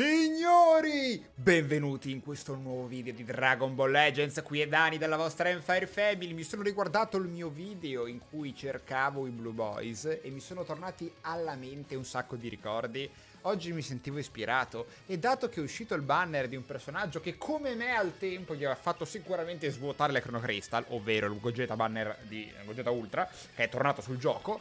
Signori, benvenuti in questo nuovo video di Dragon Ball Legends, qui è Dani della vostra Empire Family, mi sono riguardato il mio video in cui cercavo i Blue Boys e mi sono tornati alla mente un sacco di ricordi, oggi mi sentivo ispirato e dato che è uscito il banner di un personaggio che come me al tempo gli aveva fatto sicuramente svuotare le Chrono Crystal, ovvero il Gogeta banner di Gogeta Ultra, che è tornato sul gioco,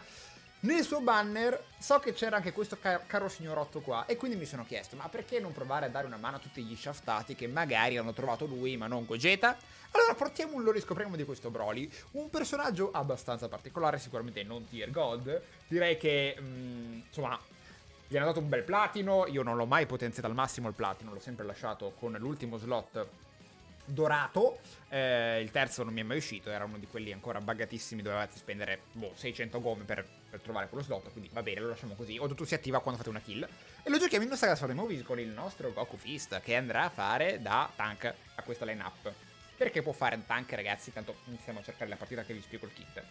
nel suo banner so che c'era anche questo car caro signorotto qua e quindi mi sono chiesto ma perché non provare a dare una mano a tutti gli shaftati che magari hanno trovato lui ma non Gogeta? Allora portiamo un lo riscopriamo di questo Broly, un personaggio abbastanza particolare, sicuramente non tier gold, direi che mh, mm, insomma gli hanno dato un bel platino, io non l'ho mai potenziato al massimo il platino, l'ho sempre lasciato con l'ultimo slot dorato. Eh, il terzo non mi è mai uscito, era uno di quelli ancora buggatissimi, dovevate spendere boh, 600 gomme per, per, trovare quello slot, quindi va bene, lo lasciamo così. O tutto si attiva quando fate una kill. E lo giochiamo in una saga Story Movies con il nostro Goku Fist, che andrà a fare da tank a questa lineup. Perché può fare tank, ragazzi? Tanto iniziamo a cercare la partita che vi spiego il kit.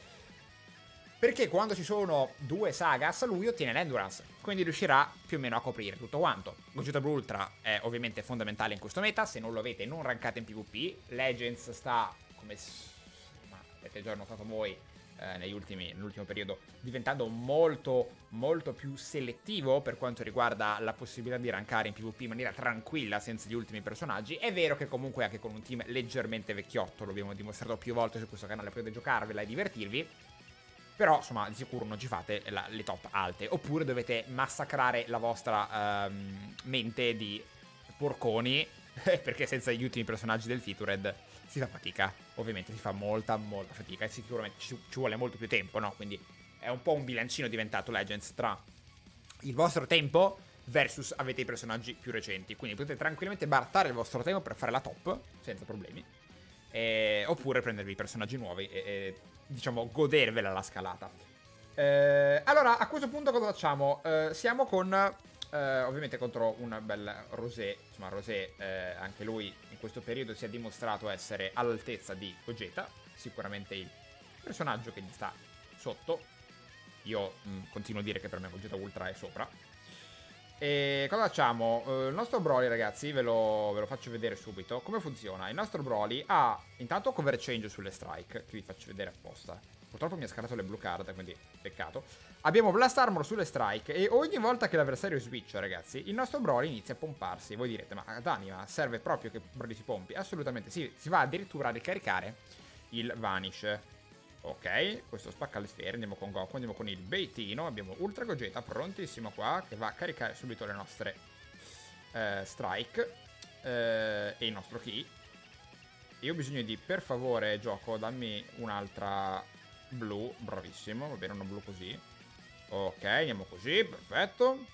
Perché quando ci sono due sagas lui ottiene l'endurance, quindi riuscirà più o meno a coprire tutto quanto. Gogeta Blue Ultra è ovviamente fondamentale in questo meta, se non lo avete non rankate in PvP. Legends sta, come ma avete già notato voi eh, negli ultimi, nell'ultimo periodo, diventando molto molto più selettivo per quanto riguarda la possibilità di rankare in PvP in maniera tranquilla senza gli ultimi personaggi. È vero che comunque anche con un team leggermente vecchiotto, lo abbiamo dimostrato più volte su questo canale, potete giocarvela e divertirvi però, insomma, di sicuro non ci fate la, le top alte. Oppure dovete massacrare la vostra um, mente di porconi. perché senza gli ultimi personaggi del Featured si fa fatica. Ovviamente si fa molta, molta fatica. E sicuramente ci, ci vuole molto più tempo, no? Quindi è un po' un bilancino diventato Legends tra il vostro tempo versus avete i personaggi più recenti. Quindi potete tranquillamente bartare il vostro tempo per fare la top senza problemi. E, oppure prendervi i personaggi nuovi e, e diciamo, godervela la scalata. Eh, allora, a questo punto cosa facciamo? Eh, siamo con, eh, ovviamente contro un bel Rosé, insomma Rosé, eh, anche lui in questo periodo si è dimostrato essere all'altezza di Gogeta, sicuramente il personaggio che gli sta sotto. Io mh, mm, continuo a dire che per me Gogeta Ultra è sopra. E cosa facciamo? Uh, il nostro Broly, ragazzi, ve lo, ve lo, faccio vedere subito. Come funziona? Il nostro Broly ha intanto cover change sulle strike, che vi faccio vedere apposta. Purtroppo mi ha scaricato le blue card, quindi peccato. Abbiamo Blast Armor sulle strike e ogni volta che l'avversario switch, ragazzi, il nostro Broly inizia a pomparsi. Voi direte, ma Dani, ma serve proprio che Broly si pompi? Assolutamente sì, si va addirittura a ricaricare il Vanish. Ok, questo spacca le sfere, andiamo con Goku, andiamo con il Beitino, abbiamo Ultra Gogeta prontissimo qua, che va a caricare subito le nostre eh, strike eh, e il nostro Ki. Io ho bisogno di, per favore, gioco, dammi un'altra blu, bravissimo, va bene, una blu così. Ok, andiamo così, perfetto.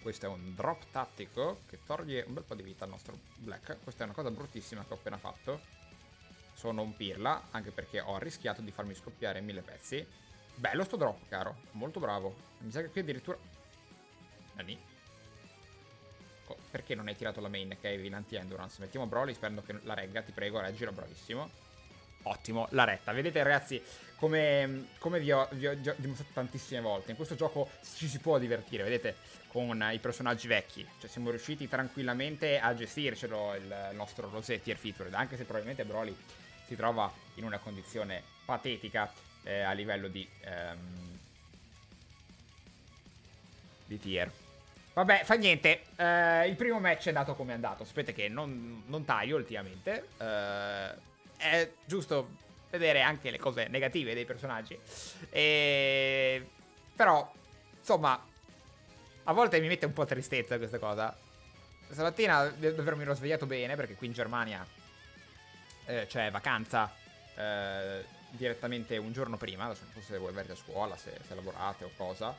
Questo è un drop tattico che toglie un bel po' di vita al nostro Black. Questa è una cosa bruttissima che ho appena fatto sono un pirla, anche perché ho rischiato di farmi scoppiare mille pezzi. Bello sto drop, caro. Molto bravo. Mi sa che qui addirittura... Nani. Perché non hai tirato la main che avevi in anti-endurance? Mettiamo Broly sperando che la regga, ti prego, reggilo, bravissimo. Ottimo, la retta. Vedete ragazzi come, come vi, ho, vi, ho, dimostrato tantissime volte. In questo gioco ci si può divertire, vedete, con i personaggi vecchi. Cioè siamo riusciti tranquillamente a gestircelo il nostro Rosé Tier anche se probabilmente Broly si trova in una condizione patetica eh, a livello di, ehm, di tier. Vabbè, fa niente. Eh, il primo match è andato come è andato. Sapete che non, non taglio ultimamente. Eh, è giusto vedere anche le cose negative dei personaggi. E... Però, insomma, a volte mi mette un po' tristezza questa cosa. Stamattina davvero mi ero svegliato bene perché qui in Germania eh, c'è vacanza eh, direttamente un giorno prima, adesso non so se voi avete a scuola, se, se lavorate o cosa,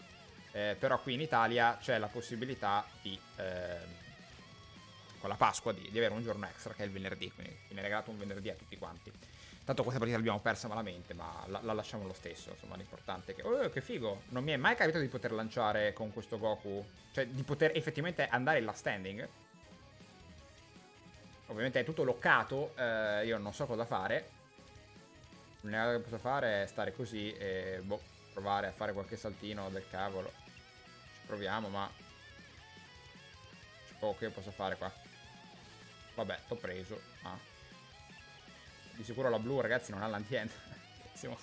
eh, però qui in Italia c'è la possibilità di, ehm, con la Pasqua, di, di, avere un giorno extra che è il venerdì, quindi viene regalato un venerdì a tutti quanti. Tanto questa partita l'abbiamo persa malamente, ma la, la, lasciamo lo stesso, insomma l'importante è che... Oh, che figo! Non mi è mai capitato di poter lanciare con questo Goku, cioè di poter effettivamente andare in la standing, Ovviamente è tutto loccato, eh, io non so cosa fare. L'unica cosa che posso fare è stare così e boh, provare a fare qualche saltino del cavolo. Ci proviamo, ma... Ci Oh, che posso fare qua? Vabbè, t'ho preso. Ah. Di sicuro la blu, ragazzi, non ha l'anti siamo,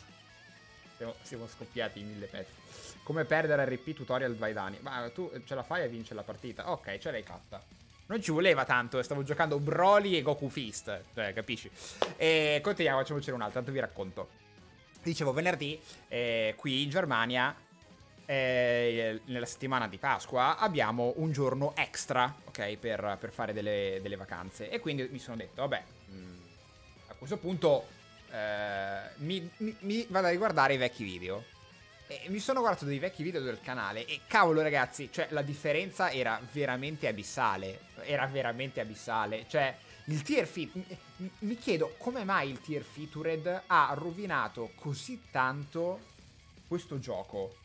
siamo, siamo, scoppiati in mille pezzi. Come perdere RP tutorial Vaidani. Ma tu ce la fai a vincere la partita. Ok, ce l'hai fatta. Non ci voleva tanto, stavo giocando Broly e Goku Fist. Cioè, capisci? E continuiamo, facciamocene un'altra, tanto vi racconto. Dicevo, venerdì, eh, qui in Germania eh, nella settimana di Pasqua abbiamo un giorno extra, ok, per, per fare delle, delle, vacanze. E quindi mi sono detto, vabbè, mh, mm, a questo punto eh, mi, mi, mi, vado a riguardare i vecchi video. E mi sono guardato dei vecchi video del canale e cavolo ragazzi, cioè la differenza era veramente abissale. Era veramente abissale. Cioè, il tier fit... Mi chiedo come mai il tier featured ha rovinato così tanto questo gioco.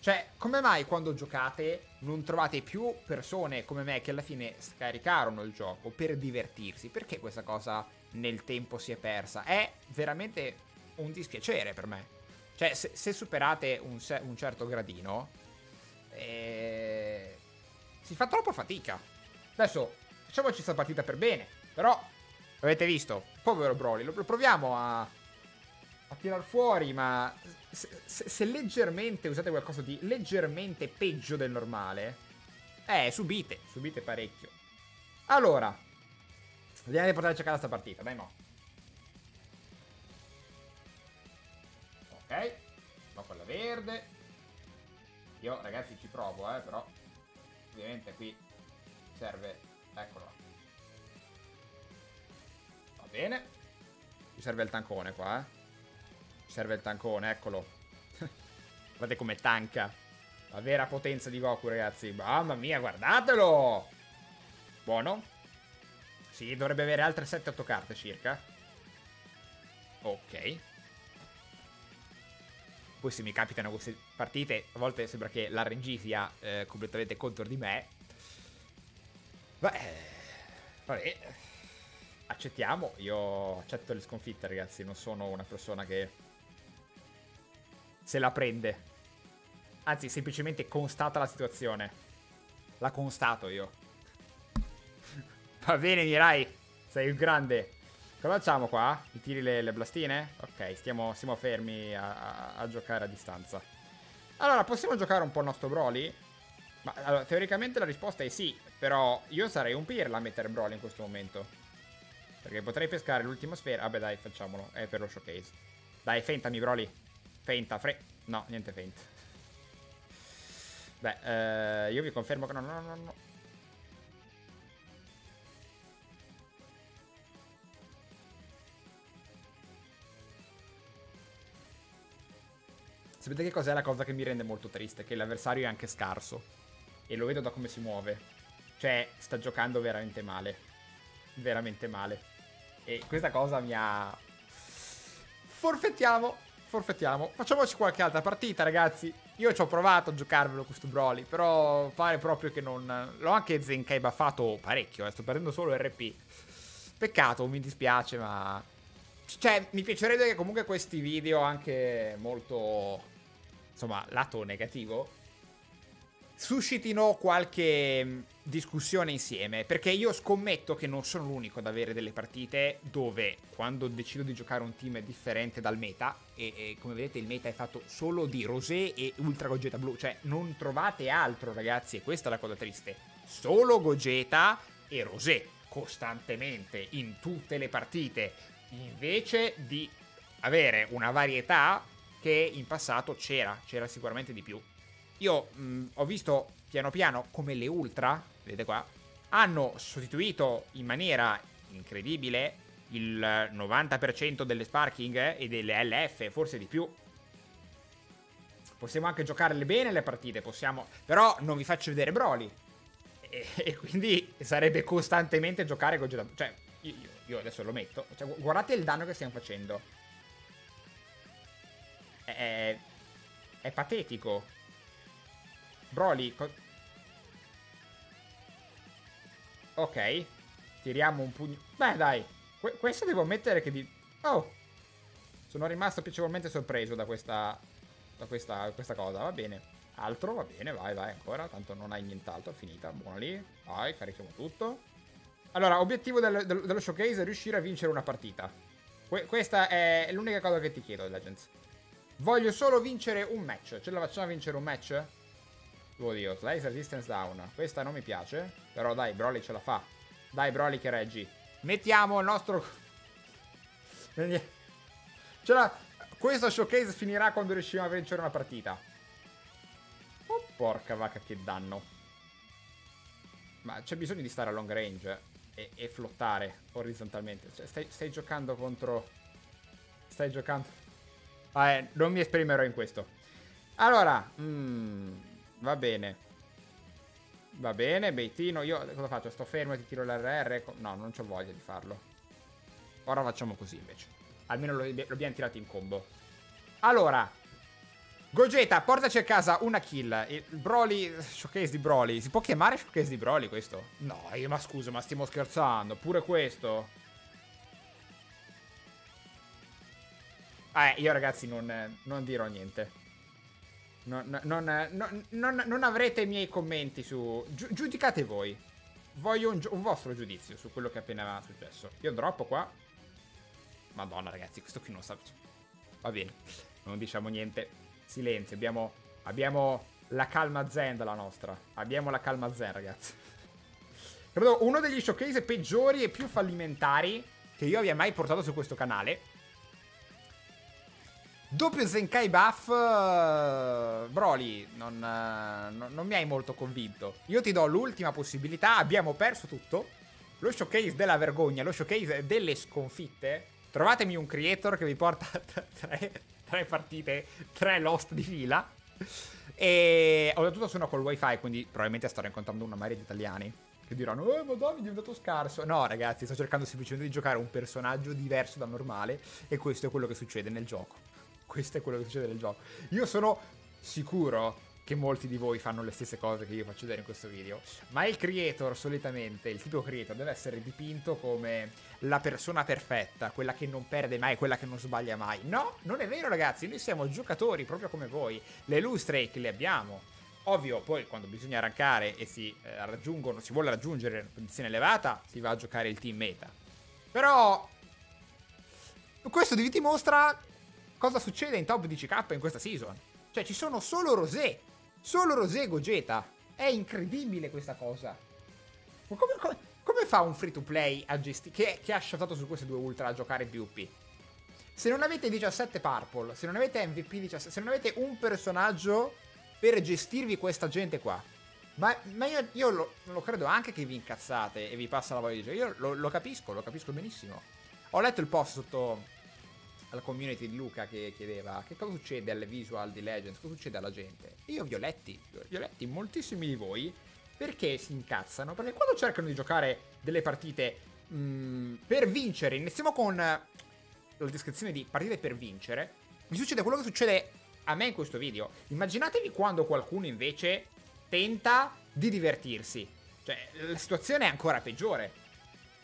Cioè, come mai quando giocate non trovate più persone come me che alla fine scaricarono il gioco per divertirsi? Perché questa cosa nel tempo si è persa? È veramente un dispiacere per me. Cioè, se, se superate un, un, certo gradino, eh, si fa troppo fatica. Adesso, facciamoci questa partita per bene. Però, avete visto, povero Broly, lo, lo proviamo a, a tirar fuori, ma se, se, se, leggermente usate qualcosa di leggermente peggio del normale, eh, subite, subite parecchio. Allora, vediamo di portarci a casa questa partita, dai mo. Ok, ho quella verde. Io, ragazzi, ci provo, eh, però ovviamente qui serve, eccolo. Va bene. Ci serve il tancone qua, eh. Serve il tancone, eccolo. Guardate come tanca. La vera potenza di Goku, ragazzi. Mamma mia, guardatelo! Buono. Sì, dovrebbe avere altre 7-8 carte circa. Ok. Poi se mi capitano queste partite, a volte sembra che l'RNG sia eh, completamente contro di me. Beh, vabbè. Accettiamo. Io accetto le sconfitte, ragazzi. Non sono una persona che se la prende. Anzi, semplicemente constata la situazione. La constato io. Va bene, Mirai. Sei un grande. Cosa facciamo qua? Mi tiri le, le blastine? Ok, stiamo, stiamo fermi a, a, a, giocare a distanza. Allora, possiamo giocare un po' il nostro Broly? Ma allora, teoricamente la risposta è sì. Però io sarei un pirla a mettere Broly in questo momento. Perché potrei pescare l'ultima sfera. Vabbè, dai, facciamolo. È per lo showcase. Dai, fentami, Broly. Feinta, fre... No, niente feint. Beh, eh, io vi confermo che no, no, no, no. Sapete che cos'è la cosa che mi rende molto triste? Che l'avversario è anche scarso. E lo vedo da come si muove. Cioè, sta giocando veramente male. Veramente male. E questa cosa mi ha... Forfettiamo forfettiamo. Facciamoci qualche altra partita, ragazzi. Io ci ho provato a giocarvelo questo Broly, però pare proprio che non... L'ho anche Zenkai buffato parecchio, eh. sto perdendo solo RP. Peccato, mi dispiace, ma... Cioè, mi piacerebbe che comunque questi video anche molto... Insomma, lato negativo suscitino qualche mm, discussione insieme, perché io scommetto che non sono l'unico ad avere delle partite dove quando decido di giocare un team differente dal meta, e, e come vedete il meta è fatto solo di Rosé e Ultra Gogeta Blu, cioè non trovate altro ragazzi, e questa è la cosa triste, solo Gogeta e Rosé costantemente in tutte le partite, invece di avere una varietà che in passato c'era, c'era sicuramente di più. Io mh, ho visto piano piano come le Ultra, vedete qua, hanno sostituito in maniera incredibile il 90% delle Sparking eh, e delle LF, forse di più. Possiamo anche giocarle bene le partite, possiamo... Però non vi faccio vedere Broly. E, e quindi sarebbe costantemente giocare con Gelato. Cioè, io, io, adesso lo metto. Cioè, guardate il danno che stiamo facendo. È, è patetico. Broly... Ok. Tiriamo un pugno... Beh, dai. Que questo devo ammettere che di... Oh! Sono rimasto piacevolmente sorpreso da questa... Da questa, questa cosa, va bene. Altro, va bene, vai, vai ancora. Tanto non hai nient'altro, finita, buona lì. Vai, carichiamo tutto. Allora, obiettivo del, del, dello showcase è riuscire a vincere una partita. Que questa è l'unica cosa che ti chiedo, Legends. Voglio solo vincere un match. Ce la facciamo vincere un match? Oddio, slice resistance down. Questa non mi piace. Però dai, Broly ce la fa. Dai, Broly che reggi. Mettiamo il nostro... Ce la... Questo showcase finirà quando riusciremo a vincere una partita. Oh, porca vacca, che danno. Ma c'è bisogno di stare a long range e, e flottare orizzontalmente. Cioè, stai, stai, giocando contro... Stai giocando... Ah, eh, non mi esprimerò in questo. Allora, mm, va bene. Va bene, Beitino. Io cosa faccio? Sto fermo e ti tiro l'RR? No, non ho voglia di farlo. Ora facciamo così invece. Almeno lo, lo abbiamo tirato in combo. Allora, Gogeta, portaci a casa una kill. Il Broly. Showcase di Broly. Si può chiamare showcase di Broly questo? No, ma scusa, ma stiamo scherzando. Pure questo. Ah, eh, io ragazzi non, non dirò niente. Non, non, non, avrete i miei commenti su... Gi giudicate voi. Voglio un, un, vostro giudizio su quello che è appena successo. Io droppo qua. Madonna ragazzi, questo qui non sa... Va bene, non diciamo niente. Silenzio, abbiamo, abbiamo la calma zen della nostra. Abbiamo la calma zen, ragazzi. Credo uno degli showcase peggiori e più fallimentari che io abbia mai portato su questo canale. Doppio Zenkai buff uh, Broly non, uh, no, non mi hai molto convinto Io ti do l'ultima possibilità Abbiamo perso tutto Lo showcase della vergogna Lo showcase delle sconfitte Trovatemi un creator che vi porta tre, tre partite, tre lost di fila. E oltretutto sono col wifi, quindi probabilmente sto incontrando una marea di italiani che diranno Eh, madonna, mi è diventato scarso. No, ragazzi, sto cercando semplicemente di giocare un personaggio diverso da normale e questo è quello che succede nel gioco. Questo è quello che succede nel gioco. Io sono sicuro che molti di voi fanno le stesse cose che io faccio vedere in questo video. Ma il creator, solitamente, il tipo creator deve essere dipinto come la persona perfetta, quella che non perde mai, quella che non sbaglia mai. No, non è vero ragazzi, noi siamo giocatori proprio come voi. Le lustrake le abbiamo. Ovvio, poi quando bisogna arrancare e si eh, raggiungono, si vuole raggiungere una posizione elevata, si va a giocare il team meta. Però questo ti mostra cosa succede in top 10k in questa season. Cioè ci sono solo rosé Solo Rosé e Gogeta. È incredibile questa cosa. Ma come, come, come fa un free to play a gestire. Che, che, ha shotato su queste due ultra a giocare PvP? Se non avete 17 purple, se non avete MVP 17, se non avete un personaggio per gestirvi questa gente qua. Ma, ma io, io lo, lo, credo anche che vi incazzate e vi passa la voglia di giocare. Io lo, lo capisco, lo capisco benissimo. Ho letto il post sotto alla community di Luca che chiedeva che cosa succede alle visual di Legends, cosa succede alla gente. Io vi ho letti, vi ho letti moltissimi di voi perché si incazzano, perché quando cercano di giocare delle partite mh, mm, per vincere, iniziamo con la descrizione di partite per vincere, mi succede quello che succede a me in questo video. Immaginatevi quando qualcuno invece tenta di divertirsi. Cioè, la situazione è ancora peggiore.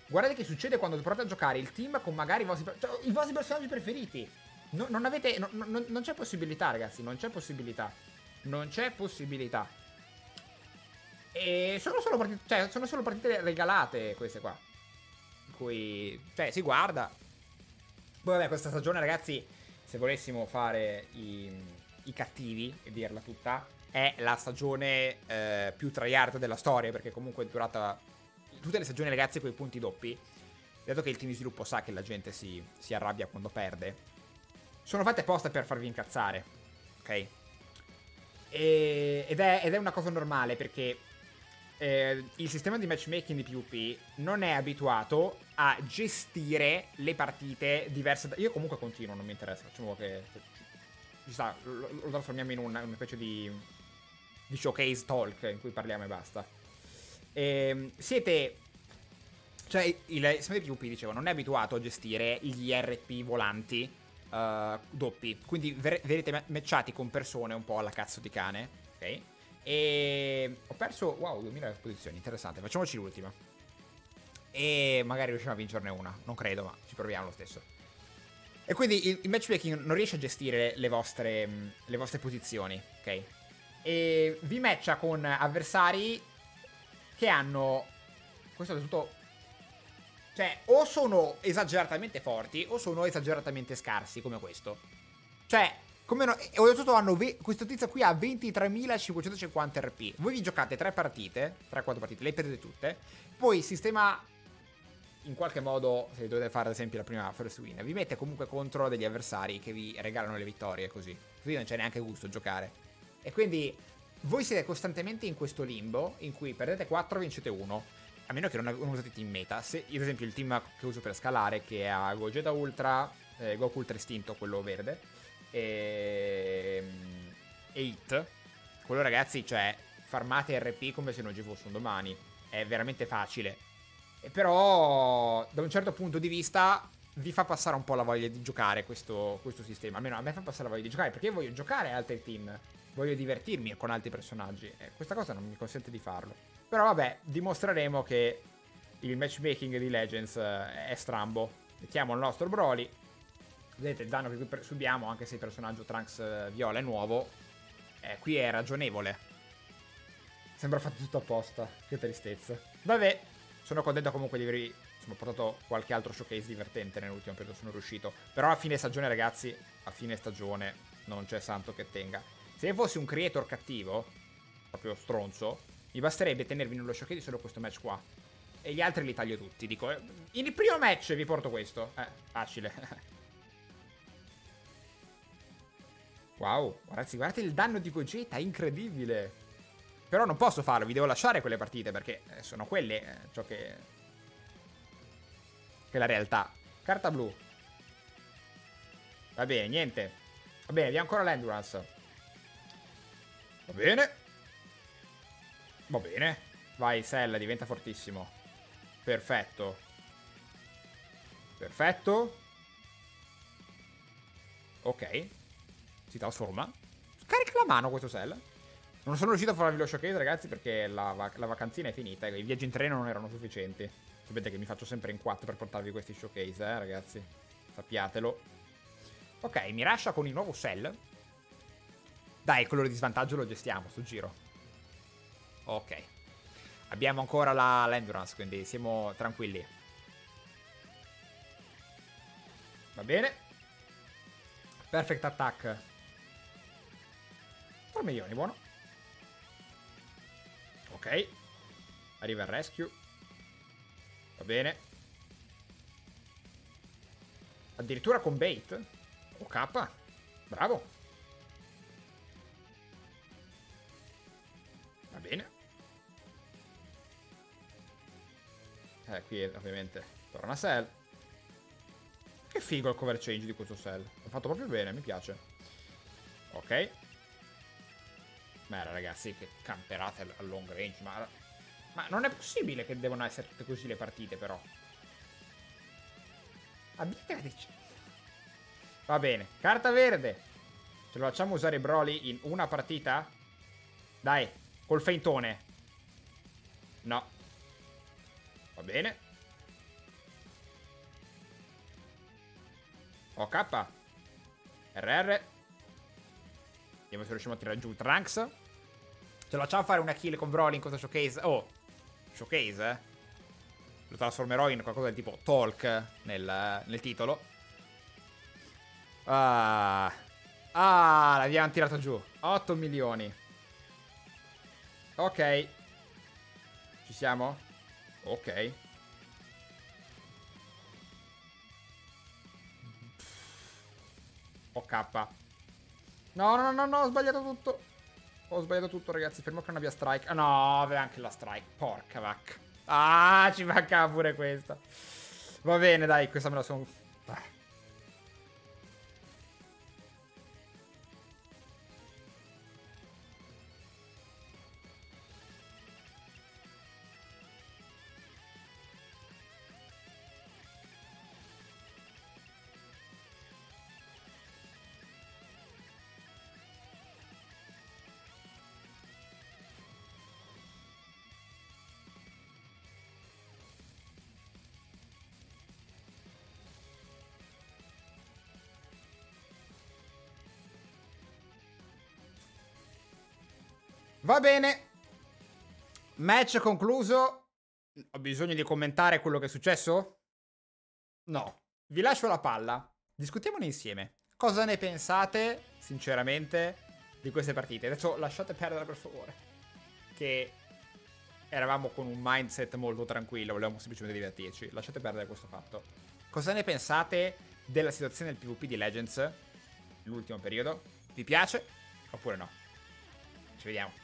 Guardate che succede quando provate a giocare il team con magari i vostri, cioè, i vostri personaggi preferiti. No, non avete. No, no, non c'è possibilità, ragazzi. Non c'è possibilità. Non c'è possibilità. E sono solo partite. Cioè, sono solo partite regalate queste qua. In cui. Cioè, si guarda. Poi vabbè, questa stagione, ragazzi. Se volessimo fare i, i cattivi e dirla tutta. È la stagione eh, più tryhard della storia. Perché comunque è durata tutte le stagioni ragazzi con i punti doppi, dato che il team di sviluppo sa che la gente si, si arrabbia quando perde, sono fatte apposta per farvi incazzare, ok? E, ed, è, ed, è, una cosa normale perché eh, il sistema di matchmaking di PvP non è abituato a gestire le partite diverse. Da... Io comunque continuo, non mi interessa, facciamo che... Ci sta, lo, lo trasformiamo in una, una specie di, di showcase talk in cui parliamo e basta. Eh, siete... Cioè, il di PvP, dicevo, non è abituato a gestire gli RP volanti uh, doppi. Quindi ver verrete matchati con persone un po' alla cazzo di cane. Ok? E ho perso, wow, 2000 posizioni, interessante. Facciamoci l'ultima. E magari riusciamo a vincerne una. Non credo, ma ci proviamo lo stesso. E quindi il, il matchmaking non riesce a gestire le vostre, le vostre posizioni, ok? E vi matcha con avversari che hanno... Questo è tutto... Cioè, o sono esageratamente forti o sono esageratamente scarsi, come questo. Cioè, come no, oltretutto hanno questo tizio qui ha 23.550 RP. Voi vi giocate 3 partite, 3-4 partite, le perdete tutte. Poi il sistema, in qualche modo, se dovete fare ad esempio la prima first win, vi mette comunque contro degli avversari che vi regalano le vittorie, così. Così non c'è neanche gusto giocare. E quindi voi siete costantemente in questo limbo in cui perdete 4 vincete 1. A meno che non, non usate team meta. Se, ad esempio il team che uso per scalare, che ha Gogeta Ultra, eh, Goku Ultra Istinto, quello verde e... Ehm, 8. Quello ragazzi, cioè, farmate RP come se non ci fosse un domani. È veramente facile. E però, da un certo punto di vista, vi fa passare un po' la voglia di giocare questo, questo sistema. Almeno a me fa passare la voglia di giocare, perché voglio giocare altri team. Voglio divertirmi con altri personaggi. E questa cosa non mi consente di farlo. Però vabbè, dimostreremo che il matchmaking di Legends eh, è strambo. Mettiamo il nostro Broly. Vedete il danno che qui subiamo, anche se il personaggio Trunks eh, viola è nuovo, eh, qui è ragionevole. Sembra fatto tutto apposta. Che tristezza. Vabbè, sono contento comunque di aver insomma, portato qualche altro showcase divertente nell'ultimo periodo, sono riuscito. Però a fine stagione, ragazzi, a fine stagione non c'è santo che tenga. Se fossi un creator cattivo, proprio stronzo, mi basterebbe tenervi nello showcase solo questo match qua. E gli altri li taglio tutti. Dico, eh, in il primo match vi porto questo. Eh, facile. Wow, ragazzi, guardate il danno di Gogeta, incredibile. Però non posso farlo, vi devo lasciare quelle partite perché eh, sono quelle eh, ciò che... che è la realtà. Carta blu. Va bene, niente. Va bene, abbiamo ancora l'endurance. Va bene. Va bene. Vai, Cell, diventa fortissimo. Perfetto. Perfetto. Ok si trasforma. Carica la mano questo cell. Non sono riuscito a farvi lo showcase, ragazzi, perché la, vac la vacanzina è finita. I viaggi in treno non erano sufficienti. Sapete che mi faccio sempre in 4 per portarvi questi showcase, eh, ragazzi. Sappiatelo. Ok, mi lascia con il nuovo cell. Dai, il colore di svantaggio lo gestiamo, sto giro. Ok. Abbiamo ancora l'endurance, quindi siamo tranquilli. Va bene. Perfect attack. 3 milioni, buono. Ok. Arriva il rescue. Va bene. Addirittura con bait. Ok. Bravo. Eh, qui ovviamente torna Cell. Che figo il cover change di questo Cell. L'ho fatto proprio bene, mi piace. Ok. Beh, ragazzi, che camperate a long range, ma... Ma non è possibile che devono essere tutte così le partite, però. Abitatici. Va bene. Carta verde. Ce lo facciamo usare Broly in una partita? Dai, col feintone. No. Va bene. OK. RR. Vediamo se riusciamo a tirare giù Trunks. Ce lo facciamo fare una kill con Broly in questo showcase. Oh, showcase, eh. Lo trasformerò in qualcosa del tipo talk nel, nel titolo. Ah. Ah, l'abbiamo tirato giù. 8 milioni. Ok. Ci siamo? Ok. Ok. No, no, no, no, ho sbagliato tutto. Ho sbagliato tutto, ragazzi. Fermo che non abbia strike. No, aveva anche la strike. Porca vacca. Ah, ci mancava pure questa. Va bene, dai, questa me la sono... Ah. Va bene. Match concluso. Ho bisogno di commentare quello che è successo? No. Vi lascio la palla. Discutiamone insieme. Cosa ne pensate, sinceramente, di queste partite? Adesso lasciate perdere per favore. Che eravamo con un mindset molto tranquillo, volevamo semplicemente divertirci. Lasciate perdere questo fatto. Cosa ne pensate della situazione del PvP di Legends? L'ultimo periodo. Vi piace? Oppure no? Ci vediamo.